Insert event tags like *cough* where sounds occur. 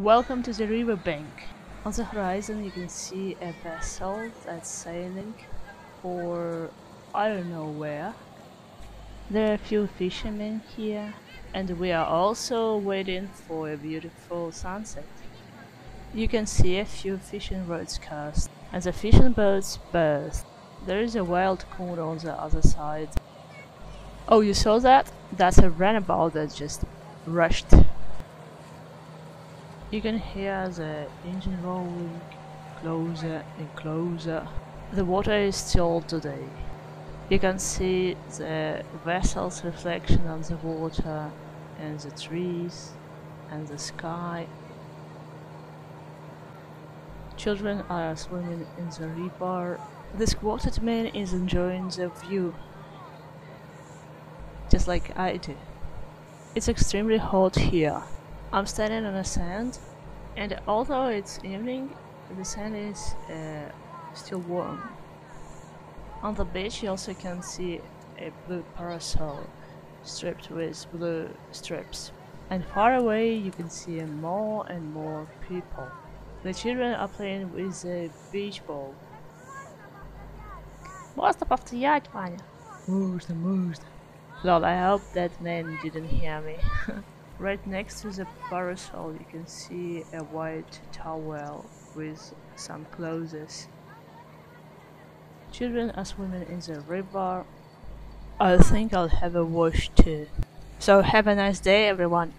Welcome to the riverbank. On the horizon you can see a vessel that's sailing for I don't know where. There are a few fishermen here and we are also waiting for a beautiful sunset. You can see a few fishing rods cast and the fishing boats burst. There is a wild corner on the other side. Oh, you saw that? That's a runabout that just rushed. You can hear the engine rolling closer and closer. The water is still today. You can see the vessel's reflection on the water and the trees and the sky. Children are swimming in the river. The squatted man is enjoying the view, just like I do. It's extremely hot here. I'm standing on the sand, and although it's evening, the sand is uh, still warm. On the beach, you also can see a blue parasol striped with blue strips. And far away, you can see more and more people. The children are playing with a beach ball. Можно повторять, Ваня? Можно, можно. Lol, I hope that man didn't hear me. *laughs* right next to the parasol you can see a white towel with some clothes. Children are swimming in the river. I think I'll have a wash too. So have a nice day everyone.